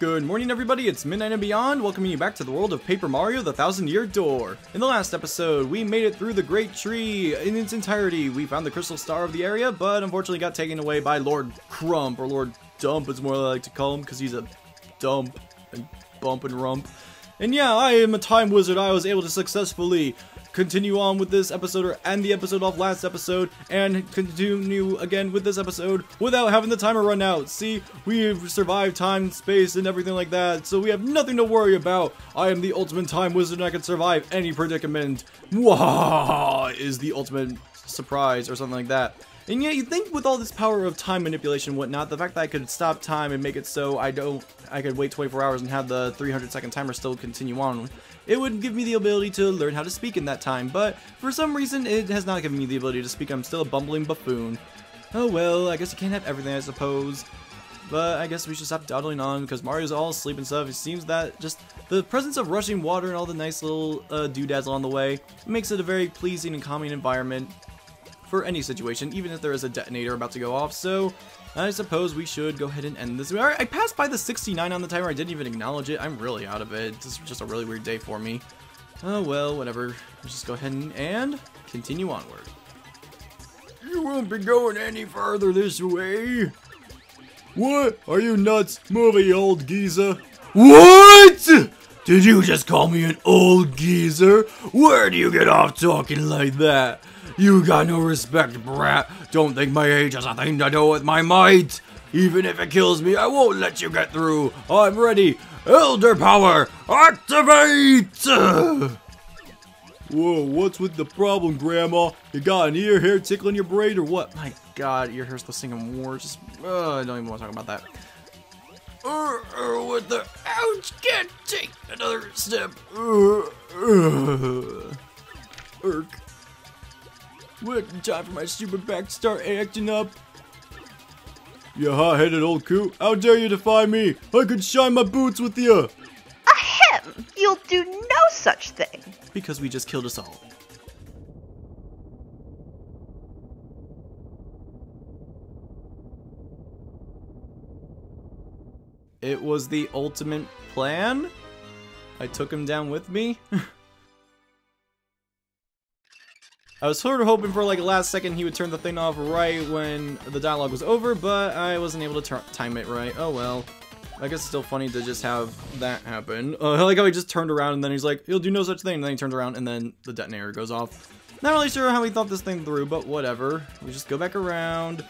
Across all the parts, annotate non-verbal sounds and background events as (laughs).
Good morning everybody, it's Midnight and Beyond, welcoming you back to the world of Paper Mario The Thousand Year Door. In the last episode, we made it through the Great Tree in its entirety. We found the Crystal Star of the area, but unfortunately got taken away by Lord Crump, or Lord Dump is more I like to call him, because he's a dump and bump and rump. And yeah, I am a time wizard, I was able to successfully continue on with this episode or end the episode off last episode and continue again with this episode without having the timer run out. See, we've survived time, space, and everything like that, so we have nothing to worry about. I am the ultimate time wizard and I can survive any predicament. Wah is the ultimate surprise or something like that. And yet, you think with all this power of time manipulation and whatnot, the fact that I could stop time and make it so I don't, I could wait 24 hours and have the 300 second timer still continue on, it would give me the ability to learn how to speak in that time, but for some reason, it has not given me the ability to speak. I'm still a bumbling buffoon. Oh well, I guess you can't have everything, I suppose. But I guess we should stop dawdling on because Mario's all asleep and stuff. It seems that just the presence of rushing water and all the nice little uh, doodads along the way makes it a very pleasing and calming environment for any situation, even if there is a detonator about to go off, so I suppose we should go ahead and end this. I passed by the 69 on the timer, I didn't even acknowledge it, I'm really out of it, this is just a really weird day for me. Oh well, whatever, let's just go ahead and, and continue onward. You won't be going any further this way. What? Are you nuts? Move it, old geezer. What? Did you just call me an old geezer? Where do you get off talking like that? You got no respect, brat. Don't think my age has a thing to do with my might. Even if it kills me, I won't let you get through. I'm ready. Elder power, activate! Whoa, what's with the problem, Grandma? You got an ear hair tickling your brain or what? My god, ear hair's the singing war. Just, uh, I don't even want to talk about that. Uh, uh, with the ouch, can't take another step. Uh, uh, irk. What time for my stupid back to start acting up? You hot-headed old coot. How dare you defy me? I could shine my boots with you. Ahem! You'll do no such thing. Because we just killed us all. It was the ultimate plan? I took him down with me? (laughs) I was sort of hoping for like a last second he would turn the thing off right when the dialogue was over, but I wasn't able to time it right. Oh well. I guess it's still funny to just have that happen. Uh, (laughs) I like how he just turned around and then he's like, he'll do no such thing. And then he turns around and then the detonator goes off. Not really sure how he thought this thing through, but whatever. We just go back around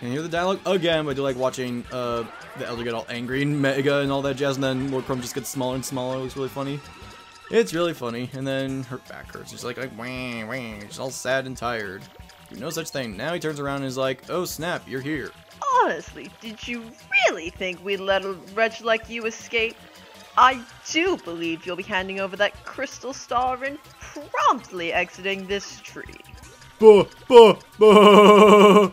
and hear the dialogue again. But I do like watching uh, the Elder get all angry and mega and all that jazz. And then Lord Crump just gets smaller and smaller. It looks really funny. It's really funny. And then her back hurts. She's like, like wah, wah. She's all sad and tired. No such thing. Now he turns around and is like, oh snap, you're here. Honestly, did you really think we'd let a wretch like you escape? I do believe you'll be handing over that crystal star and promptly exiting this tree. Buh, buh, buh.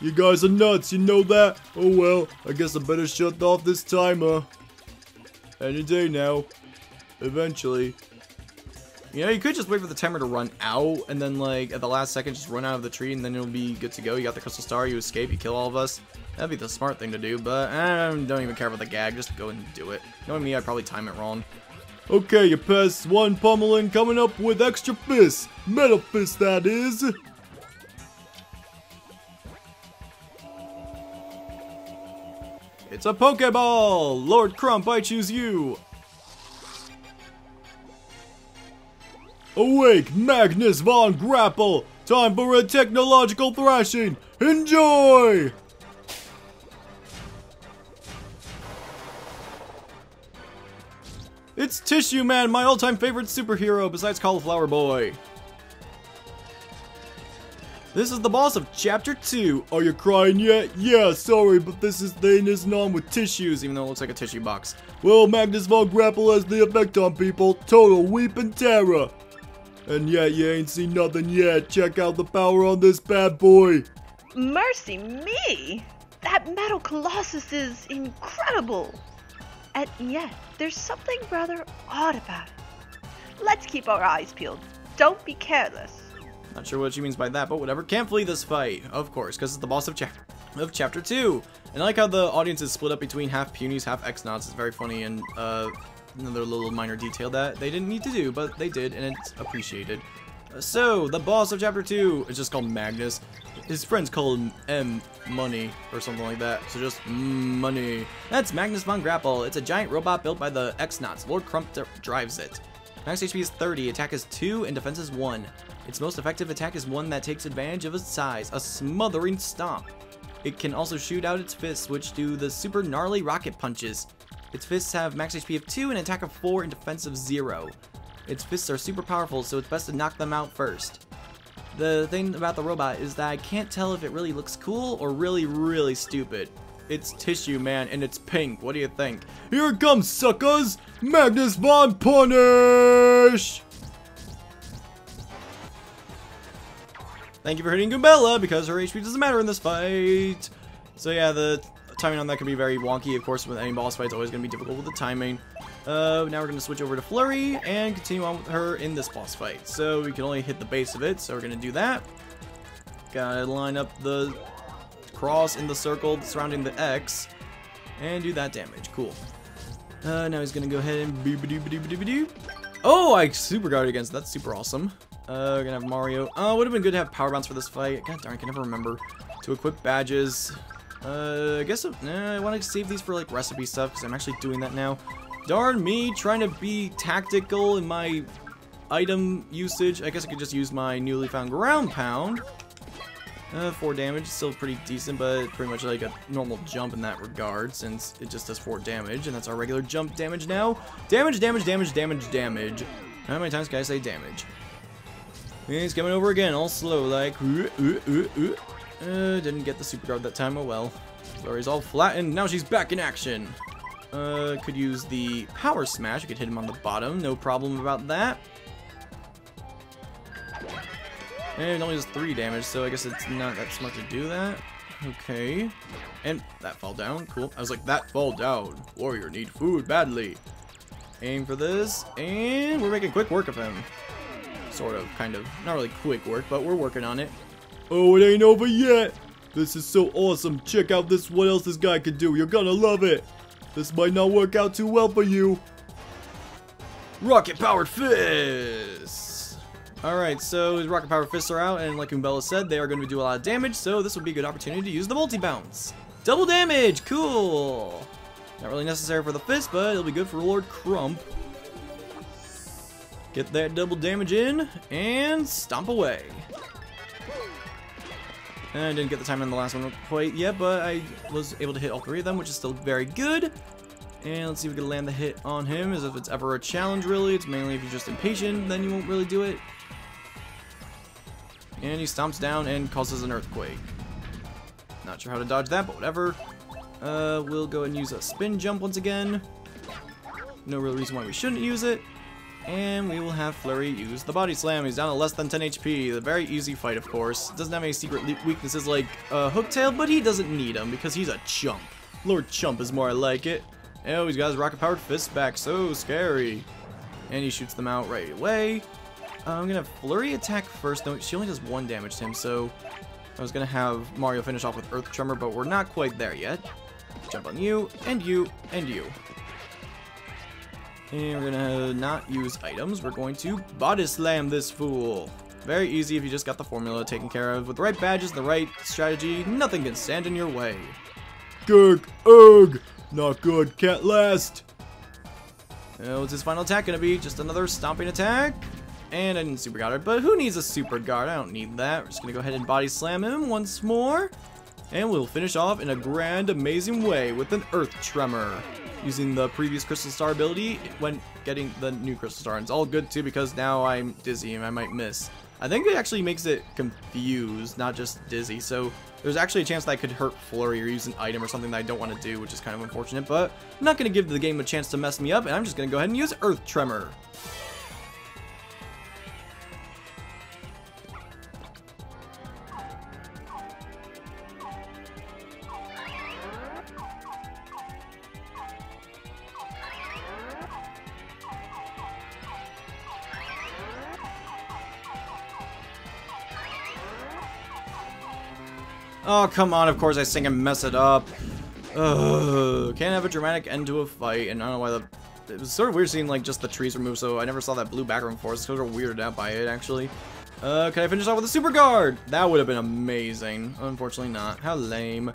You guys are nuts, you know that? Oh well, I guess I better shut off this timer. Any day now. Eventually. You know, you could just wait for the timer to run out, and then, like, at the last second, just run out of the tree, and then it'll be good to go. You got the crystal star, you escape, you kill all of us. That'd be the smart thing to do, but eh, I don't even care about the gag. Just go and do it. Knowing me, I'd probably time it wrong. Okay, you pests. One pummeling coming up with extra fists. Metal fist, that is. It's a Pokeball! Lord Crump, I choose you! Awake, Magnus von Grapple! Time for a technological thrashing! Enjoy! It's Tissue Man, my all-time favorite superhero besides Cauliflower Boy. This is the boss of Chapter 2. Are you crying yet? Yeah, sorry, but this is thing isn't on with tissues, even though it looks like a tissue box. Well, Magnus Von Grapple has the effect on people. Total weep and terror. And yet you ain't seen nothing yet. Check out the power on this bad boy. Mercy me! That metal colossus is incredible! And yet, there's something rather odd about it. Let's keep our eyes peeled. Don't be careless. Not sure what she means by that, but whatever. Can't flee this fight, of course, because it's the boss of chapter. of Chapter 2. And I like how the audience is split up between half Punies, half X-Nauts. It's very funny and uh, another little minor detail that they didn't need to do, but they did, and it's appreciated. So, the boss of Chapter 2 is just called Magnus. His friends call him M Money or something like that, so just Money. That's Magnus von Grapple. It's a giant robot built by the X-Nauts. Lord Crump drives it. Max HP is 30, attack is 2, and defense is 1. Its most effective attack is one that takes advantage of its size, a smothering stomp. It can also shoot out its fists, which do the super gnarly rocket punches. Its fists have max HP of 2 and attack of 4 and defense of 0. Its fists are super powerful, so it's best to knock them out first. The thing about the robot is that I can't tell if it really looks cool or really, really stupid. It's tissue, man, and it's pink. What do you think? Here it comes, suckers! Magnus Von Punish! Thank you for hitting Goombella, because her HP doesn't matter in this fight. So yeah, the timing on that can be very wonky. Of course, with any boss fight, it's always going to be difficult with the timing. Uh, now we're going to switch over to Flurrie and continue on with her in this boss fight. So we can only hit the base of it, so we're going to do that. Gotta line up the cross in the circle surrounding the X and do that damage. Cool. Uh, now he's going to go ahead and... Oh, I super guard against. That's super awesome. Uh, we're gonna have Mario. Oh, would have been good to have Power Bounce for this fight. God darn, I can never remember. To equip badges. Uh, I guess I want to save these for like recipe stuff because I'm actually doing that now. Darn me, trying to be tactical in my item usage. I guess I could just use my newly found ground pound. Uh, 4 damage, still pretty decent, but pretty much like a normal jump in that regard, since it just does 4 damage, and that's our regular jump damage now. Damage, damage, damage, damage, damage. How many times can I say damage? He's coming over again, all slow, like... Uh, uh, uh, didn't get the super guard that time, oh well. Flurrie's all flattened, now she's back in action. Uh, could use the power smash, I could hit him on the bottom, no problem about that. And it only does 3 damage, so I guess it's not that smart to do that. Okay. And that fall down, cool. I was like, that fall down. Warrior need food badly. Aim for this, and we're making quick work of him. Sort of, kind of. Not really quick work, but we're working on it. Oh, it ain't over yet. This is so awesome. Check out this, what else this guy can do. You're gonna love it. This might not work out too well for you. Rocket powered fists. Alright, so his rocket powered fists are out, and like Goombella said, they are going to do a lot of damage, so this would be a good opportunity to use the multi-bounce. Double damage, cool. Not really necessary for the fist, but it'll be good for Lord Crump. Get that double damage in, and stomp away. And I didn't get the time in the last one quite yet, but I was able to hit all three of them, which is still very good. And let's see if we can land the hit on him, as if it's ever a challenge, really. It's mainly if you're just impatient, then you won't really do it. And he stomps down and causes an earthquake. Not sure how to dodge that, but whatever. Uh, we'll go and use a spin jump once again. No real reason why we shouldn't use it. And we will have Flurrie use the Body Slam. He's down to less than 10 HP. A very easy fight, of course. Doesn't have any secret weaknesses like uh, Hooktail, but he doesn't need them because he's a chump. Lord Chump is more I like it. Oh, he's got his rocket-powered fists back. So scary. And he shoots them out right away. Uh, I'm going to have Flurrie attack first. No, she only does one damage to him, so I was going to have Mario finish off with Earth Tremor, but we're not quite there yet. Jump on you, and you, and you. And we're gonna not use items. We're going to body slam this fool. Very easy if you just got the formula taken care of. With the right badges, the right strategy, nothing can stand in your way. Gurg, ugh, not good, can't last. Uh, what's his final attack gonna be? Just another stomping attack? And I didn't super guard it, but who needs a super guard? I don't need that. We're just gonna go ahead and body slam him once more. And we'll finish off in a grand, amazing way with an Earth Tremor using the previous Crystal Star ability when getting the new Crystal Star. And it's all good too because now I'm dizzy and I might miss. I think it actually makes it confused, not just dizzy. So there's actually a chance that I could hurt Flurrie or use an item or something that I don't want to do, which is kind of unfortunate. But I'm not going to give the game a chance to mess me up, and I'm just going to go ahead and use Earth Tremor. Oh, come on, of course I sing and mess it up. Ugh, can't have a dramatic end to a fight, and I don't know why the... It was sort of weird seeing, like, just the trees removed, so I never saw that blue background before. It's sort of weirded out by it, actually. Uh, can I finish off with a super guard? That would have been amazing. Unfortunately not. How lame.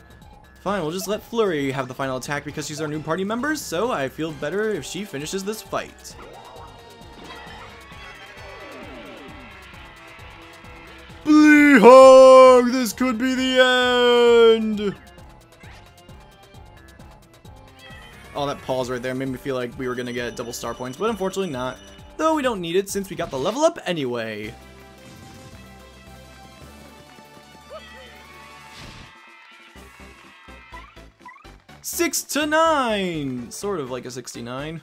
Fine, we'll just let Flurrie have the final attack because she's our new party member, so I feel better if she finishes this fight. Could be the end! Oh, that pause right there made me feel like we were gonna get double star points, but unfortunately not. Though we don't need it since we got the level up anyway. Six to nine! Sort of like a 69.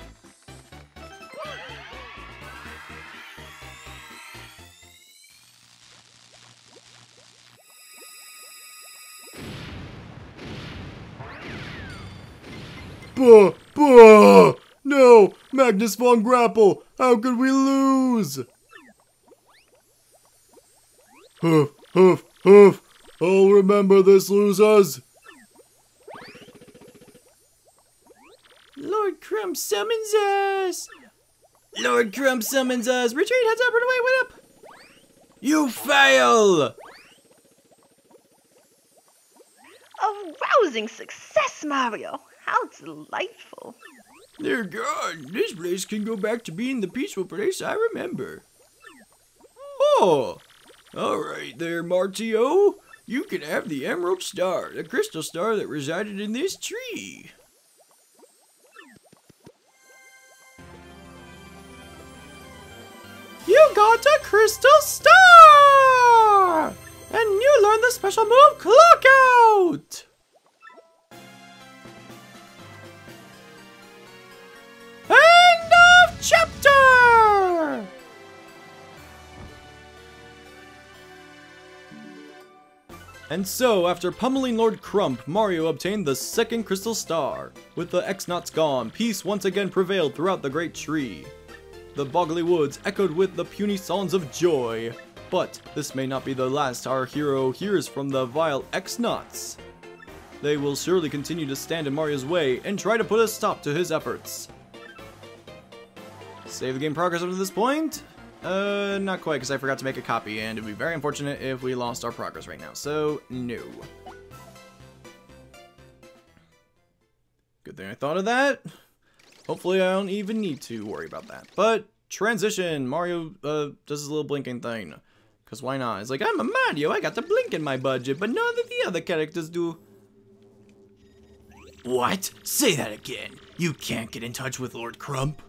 Buh! Buh! No! Magnus von Grapple! How could we lose? Hoof, hoof, hoof! I'll remember this, losers! Lord Crump summons us! Lord Crump summons us! Retreat, heads up, run away, wait up! You fail! A rousing success, Mario! How delightful. Dear God, this place can go back to being the peaceful place I remember. Oh! Alright there, Martio. You can have the Emerald Star, the crystal star that resided in this tree. You got a crystal star! And you learned the special move Clock Out! And so, after pummeling Lord Crump, Mario obtained the second Crystal Star. With the X-Nauts gone, peace once again prevailed throughout the Great Tree. The Boggly Woods echoed with the puny songs of joy. But this may not be the last our hero hears from the vile X-Nauts. They will surely continue to stand in Mario's way and try to put a stop to his efforts. Save the game progress up to this point? Uh, not quite, because I forgot to make a copy, and it'd be very unfortunate if we lost our progress right now, so no. Good thing I thought of that. Hopefully I don't even need to worry about that. But, transition! Mario, uh, does his little blinking thing. Because why not? It's like, I'm a Mario, I got the blink in my budget, but none of the other characters do. What? Say that again. You can't get in touch with Lord Crump.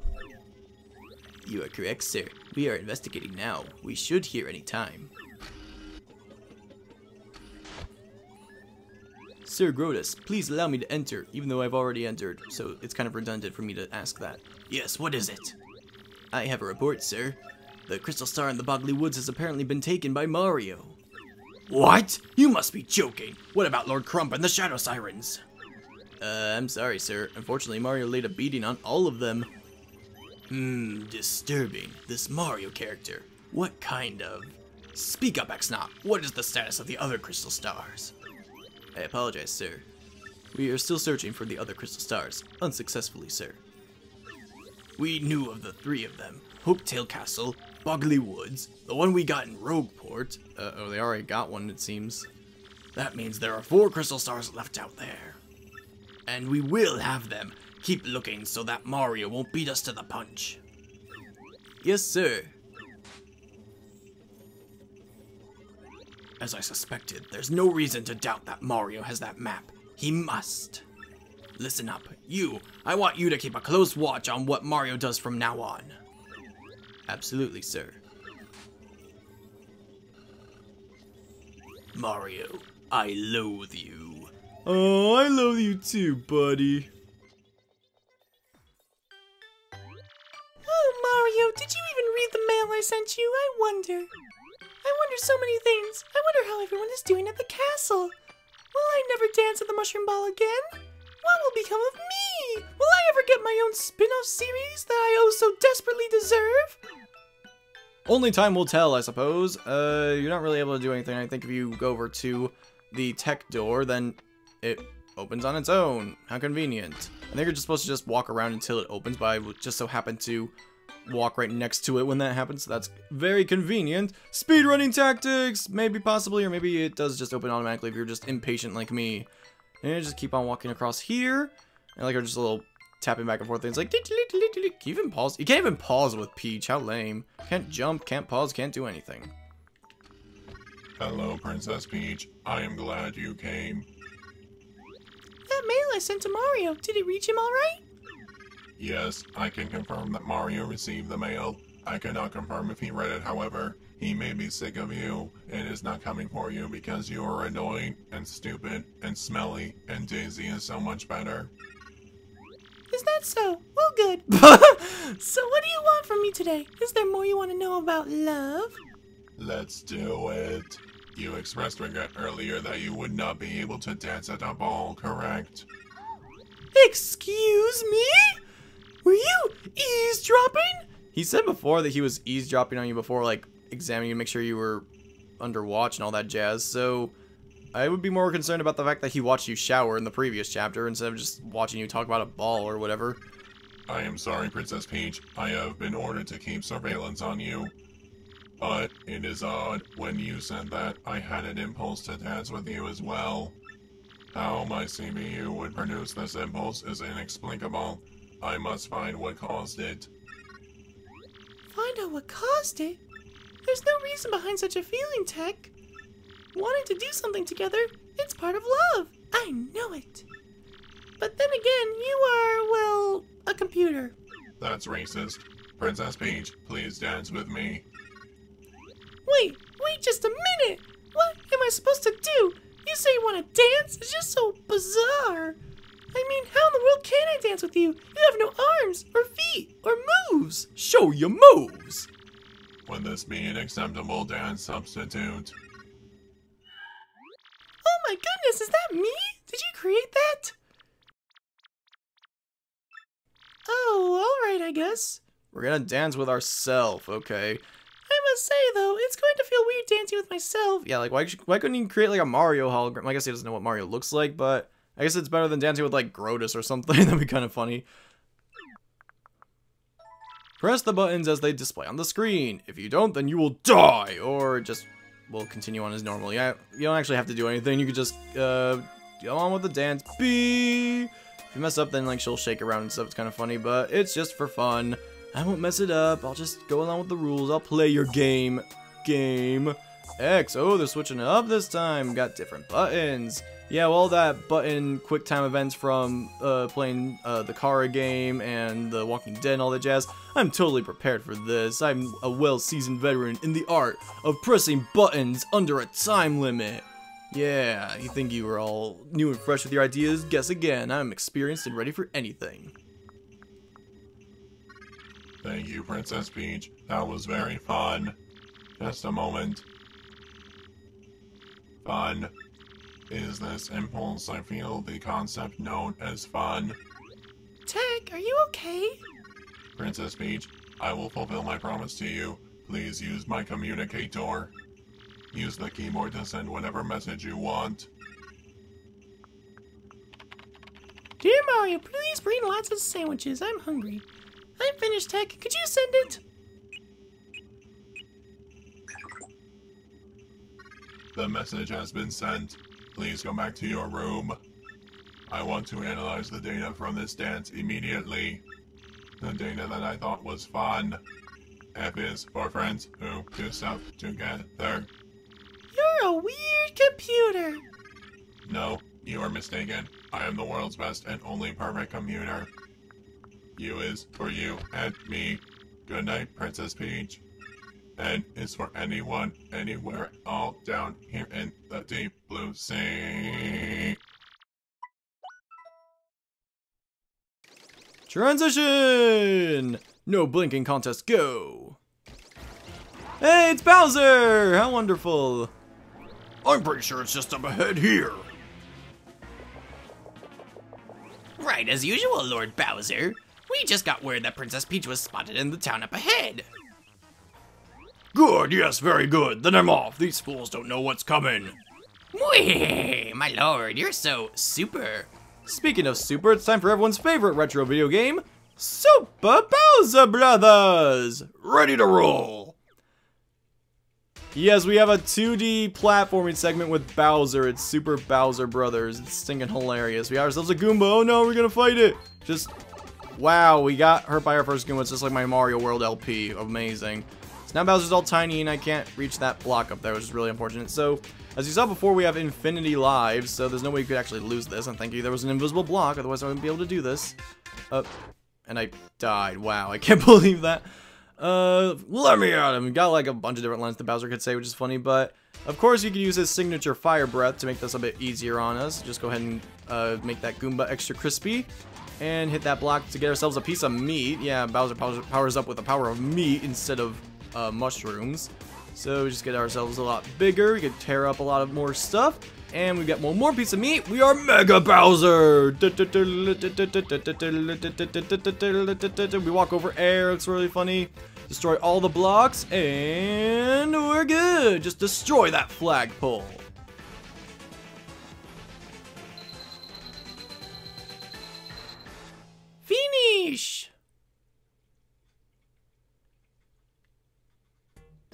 You are correct, sir. We are investigating now. We should hear any time. Sir Grodus, please allow me to enter, even though I've already entered, so it's kind of redundant for me to ask that. Yes, what is it? I have a report, sir. The Crystal Star in the Boggly Woods has apparently been taken by Mario. What? You must be joking! What about Lord Crump and the Shadow Sirens? Uh, I'm sorry, sir. Unfortunately, Mario laid a beating on all of them. Hmm, disturbing. This Mario character. What kind of... Speak up, X-Naut. What is the status of the other Crystal Stars? I apologize, sir. We are still searching for the other Crystal Stars. Unsuccessfully, sir. We knew of the three of them. Hooktail Castle, Boggly Woods, the one we got in Rogueport. Uh oh, they already got one, it seems. That means there are four Crystal Stars left out there. And we will have them. Keep looking so that Mario won't beat us to the punch. Yes, sir. As I suspected, there's no reason to doubt that Mario has that map. He must. Listen up, you. I want you to keep a close watch on what Mario does from now on. Absolutely, sir. Mario, I loathe you. Oh, I loathe you too, buddy. Mario, did you even read the mail I sent you? I wonder. I wonder so many things. I wonder how everyone is doing at the castle. Will I never dance at the Mushroom Ball again? What will become of me? Will I ever get my own spin-off series that I oh so desperately deserve? Only time will tell, I suppose. Uh, you're not really able to do anything. I think if you go over to the tech door, then it opens on its own. How convenient. I think you're just supposed to just walk around until it opens, but I just so happen to walk right next to it when that happens, so that's very convenient. Speedrunning tactics! Maybe, possibly, or maybe it does just open automatically if you're just impatient like me. And you just keep on walking across here, and like, are just a little tapping back and forth things like, can you even pause? You can't even pause with Peach, how lame. Can't jump, can't pause, can't do anything. Hello, Princess Peach. I am glad you came. That mail I sent to Mario, did it reach him all right? Yes, I can confirm that Mario received the mail. I cannot confirm if he read it, however. He may be sick of you and is not coming for you because you are annoying and stupid and smelly and Daisy is so much better. Is that so? Well, good. (laughs) so what do you want from me today? Is there more you want to know about love? Let's do it. You expressed regret earlier that you would not be able to dance at a ball, correct? Excuse me? Were you eavesdropping? He said before that he was eavesdropping on you before, like, examining you to make sure you were under watch and all that jazz, so I would be more concerned about the fact that he watched you shower in the previous chapter instead of just watching you talk about a ball or whatever. I am sorry, Princess Peach. I have been ordered to keep surveillance on you. But it is odd, when you said that, I had an impulse to dance with you as well. How my CPU would produce this impulse is inexplicable. I must find what caused it. Find out what caused it? There's no reason behind such a feeling, Tech. Wanting to do something together, it's part of love. I know it. But then again, you are, well, a computer. That's racist. Princess Peach, please dance with me. Wait, wait just a minute! What am I supposed to do? You say you want to dance? It's just so bizarre. I mean, how in the world can I dance with you? You have no arms, or feet, or moves. Show your moves! Would this be an acceptable dance substitute? Oh my goodness, is that me? Did you create that? Oh, alright, I guess. We're gonna dance with ourself, okay? I must say, though, it's going to feel weird dancing with myself. Yeah, like, why, why couldn't you create, like, a Mario hologram? I guess he doesn't know what Mario looks like, but I guess it's better than dancing with, like, Grodus or something. (laughs) That'd be kind of funny. Press the buttons as they display on the screen. If you don't, then you will die, or just will continue on as normal. Yeah, you don't actually have to do anything. You could just uh, go on with the dance. B. If you mess up, then like she'll shake around and stuff. It's kind of funny, but it's just for fun. I won't mess it up. I'll just go along with the rules. I'll play your game. Game. X. Oh, they're switching it up this time. Got different buttons. Yeah, well, that button quick time events from uh, playing uh, the Kara game and the Walking Dead and all that jazz. I'm totally prepared for this. I'm a well-seasoned veteran in the art of pressing buttons under a time limit. Yeah, you think you were all new and fresh with your ideas? Guess again. I'm experienced and ready for anything. Thank you, Princess Peach. That was very fun. Just a moment. Fun. Is this impulse I feel the concept known as fun? Tech, are you okay? Princess Peach, I will fulfill my promise to you. Please use my communicator. Use the keyboard to send whatever message you want. Dear Mario, please bring lots of sandwiches. I'm hungry. I'm finished, Tech. Could you send it? The message has been sent. Please go back to your room. I want to analyze the data from this dance immediately. The data that I thought was fun. F is for friends who do stuff together. You're a weird computer. No, you are mistaken. I am the world's best and only perfect computer. U is for you and me. Good night, Princess Peach. N is for anyone, anywhere, all down here in the deep blue sea. Transition! No blinking contest, go! Hey, it's Bowser! How wonderful! I'm pretty sure it's just up ahead here. Right as usual, Lord Bowser. We just got word that Princess Peach was spotted in the town up ahead. Good, yes, very good. Then I'm off. These fools don't know what's coming. Mwah! My lord, you're so super. Speaking of super, it's time for everyone's favorite retro video game, Super Bowser Brothers! Ready to roll! Yes, we have a 2D platforming segment with Bowser. It's Super Bowser Brothers. It's stinking hilarious. We got ourselves a Goomba. Oh no, we're gonna fight it! Just, wow, we got hurt by our first Goomba. It's just like my Mario World LP. Amazing. Now Bowser's all tiny and I can't reach that block up there, which is really unfortunate. So, as you saw before, we have infinity lives, so there's no way you could actually lose this. And thank you, there was an invisible block, otherwise I wouldn't be able to do this. Uh, and I died. Wow, I (laughs) can't believe that. Uh, let me at him. Got like a bunch of different lines that Bowser could say, which is funny, but of course you could use his signature fire breath to make this a bit easier on us. Just go ahead and uh, make that Goomba extra crispy and hit that block to get ourselves a piece of meat. Yeah, Bowser powers up with the power of meat instead of uh, mushrooms. So we just get ourselves a lot bigger. We can tear up a lot of more stuff. And we get one more piece of meat. We are Mega Bowser! We walk over air. It's really funny. Destroy all the blocks. And we're good. Just destroy that flagpole.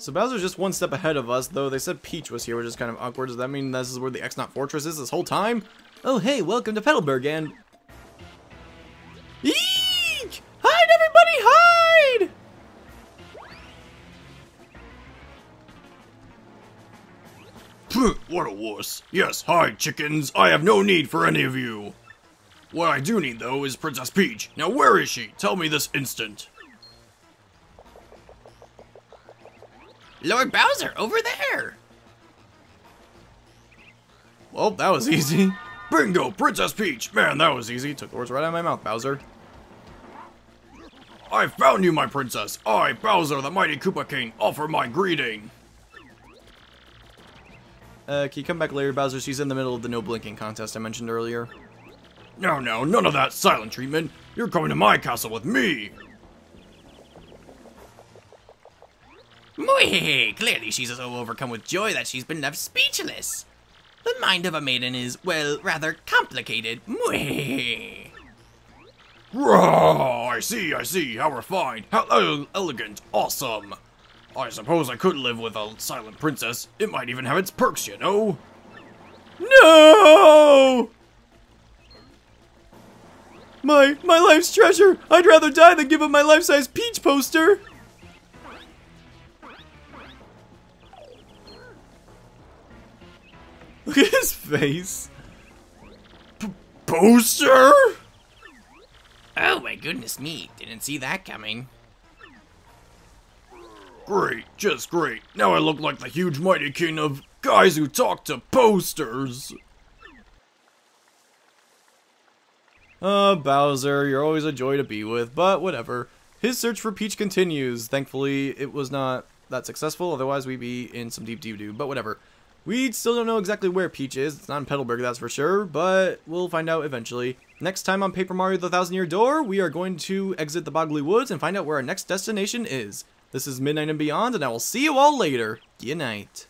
So Bowser's just one step ahead of us, though they said Peach was here, which is kind of awkward. Does that mean this is where the X-Naut Fortress is this whole time? Oh, hey, welcome to Petalburg, and... Eek! Hide, everybody, hide! what a wuss. Yes, hi, chickens. I have no need for any of you. What I do need, though, is Princess Peach. Now, where is she? Tell me this instant. Lord Bowser, over there! Well, that was easy. Bingo, Princess Peach! Man, that was easy. Took the words right out of my mouth, Bowser. I found you, my princess. I, Bowser, the mighty Koopa King, offer my greeting. Uh, can you come back later, Bowser? She's in the middle of the no blinking contest I mentioned earlier. No, no, none of that silent treatment. You're coming to my castle with me. Mwah! Clearly she's so overcome with joy that she's been left speechless. The mind of a maiden is, well, rather complicated. Mwah! Raw! I see, I see. How refined. How ele elegant. Awesome. I suppose I could live with a silent princess. It might even have its perks, you know. No! My, my life's treasure! I'd rather die than give up my life-size Peach poster! Look (laughs) at his face. P poster? Oh my goodness me, didn't see that coming. Great, just great. Now I look like the huge mighty king of guys who talk to posters. Uh, Bowser, you're always a joy to be with, but whatever. His search for Peach continues. Thankfully, it was not that successful, otherwise we'd be in some deep doo-doo, but whatever. We still don't know exactly where Peach is. It's not in Petalburg, that's for sure, but we'll find out eventually. Next time on Paper Mario The Thousand Year Door, we are going to exit the Boggly Woods and find out where our next destination is. This is Midnight and Beyond, and I will see you all later. Good night.